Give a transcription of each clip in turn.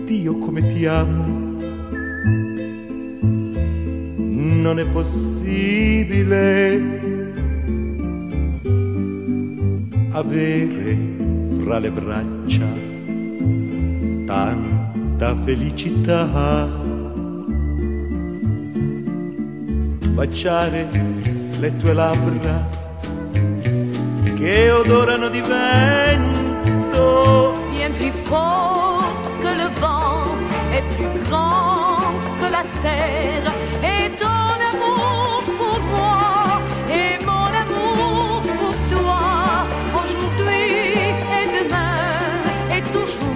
Dio come ti amo. Non è possibile avere fra le braccia tanta felicità. Baciare le tue labbra che odorano di vento. Que le et plus grand que la terre. Et ton amour pour moi et mon amour pour toi. Aujourd'hui et demain et toujours.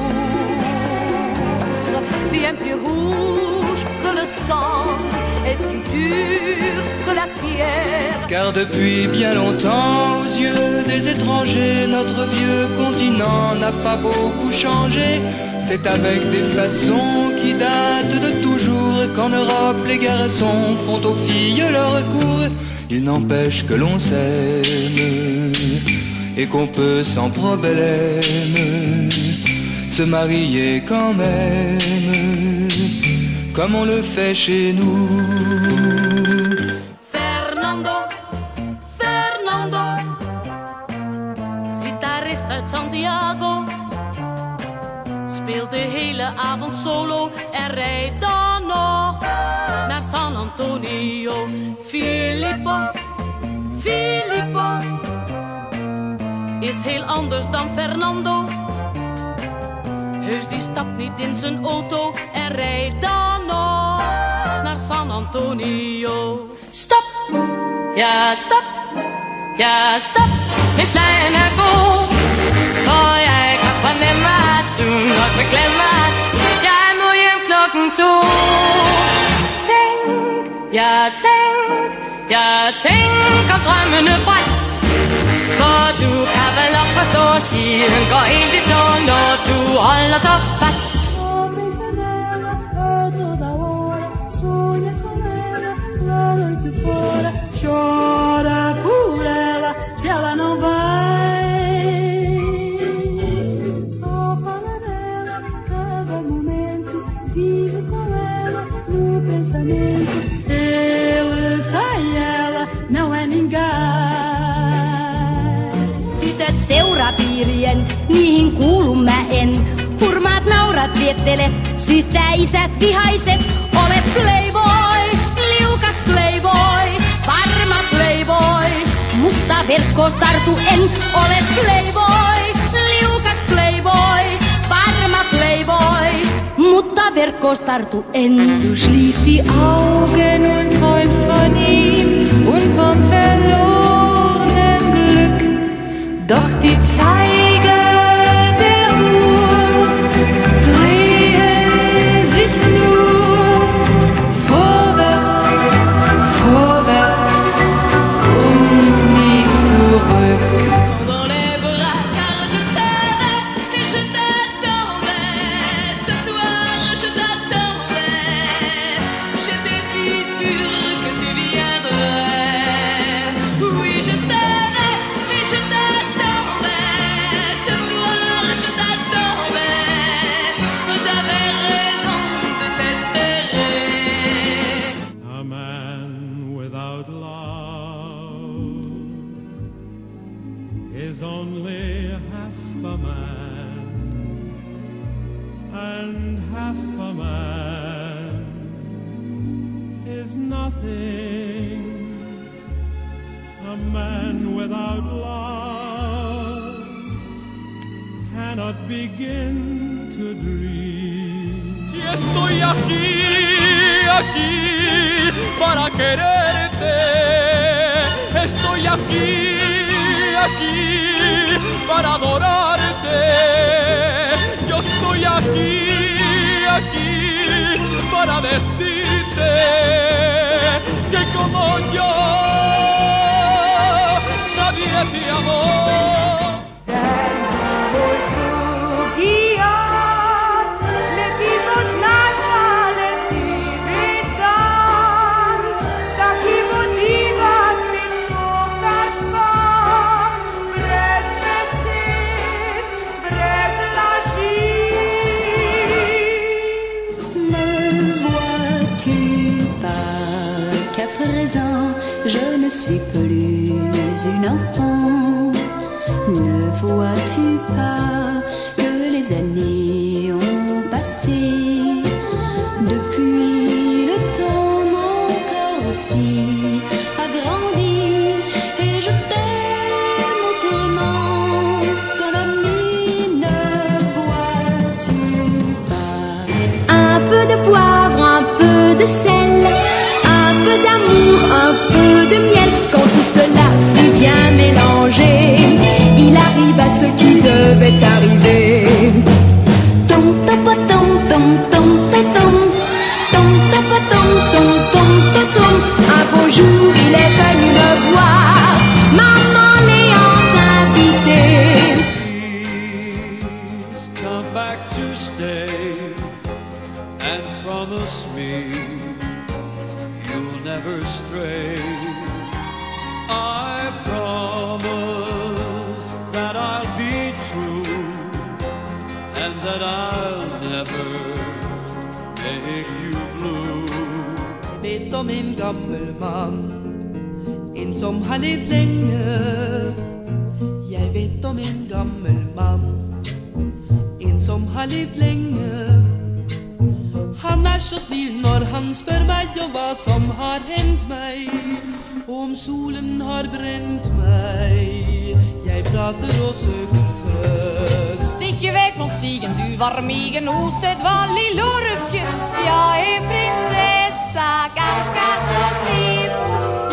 Bien plus rouge que le sang et plus dur que la pierre. Car depuis bien longtemps, aux yeux des étrangers, notre vieux continent n'a pas beaucoup changé. C'est avec des façons qui datent de toujours qu'en Europe les garçons font aux filles leur cours. Il n'empêche que l'on s'aime et qu'on peut sans problème se marier quand même, comme on le fait chez nous. Fernando, Fernando, gitarist uit Santiago, de avond solo en rijdt dan nog naar San Antonio. Filippo, Filippo, is heel anders dan Fernando. Heus, die stapt niet in zijn auto en rijdt dan nog naar San Antonio. Stop, ja stop, ja stop, met kleine boom. Oh, jij kan van maat doen wat beklemmert. så. Tänk, ja tänk, ja tänk om drömmen är brast. För du kan väl också förstå, tiden går helt i stå när du håller så fast. Tytöt seurapiirien, niihin kuulun mä en. Hurmaat naurat viettelet, syyttää isät vihaiset. Ole playboy, liukas playboy, varma playboy. Mutta verkkoos tartu en, ole playboy, liukas playboy, varma playboy. Mutta verkkoos tartu en. Du schließt die Augen und träumst von ihm und vom verlorenen is only half a man, and half a man is nothing. A man without love cannot begin to dream. Y estoy aquí, aquí para quererte. Estoy aquí, para adorarte. Yo estoy aquí, aquí para decirte que como yo je ne suis plus une enfant. Ne vois-tu pas que les années ont passé? Depuis le temps, mon corps aussi a grandi et je t'aime autrement quand la nuit ne vois-tu pas? Un peu de poivre, un peu de sel. Jour, il est venu me voir. Maman l'ayant invité. Please come back to stay and promise me you'll never stray. om en gammel man. En som har levt länge. Jag vet om en gammel man. En som har levt länge. Han är så snäll när han spör mig om vad som har hänt mig. Om solen har bränt mig. Jag pratar och söker tröst. Stick iväg från stigen, du var migen ostädvanlig lurk. Jag är prinsessa Ganska så slipp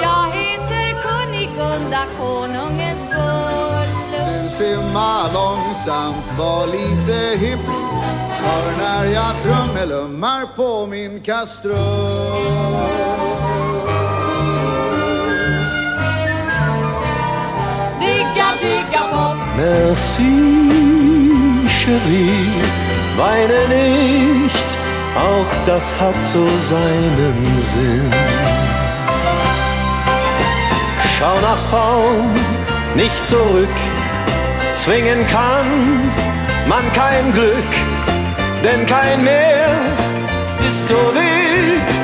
Jag heter Kunnigunda, konungens gull Du, simma långsamt, var lite hipp Hör när jag trummelummar på min kastrull. Digga, digga bort Merci, chérie, weine nicht auch das hat so seinen Sinn. Schau nach vorn, nicht zurück, zwingen kann man kein Glück, denn kein Meer ist so wild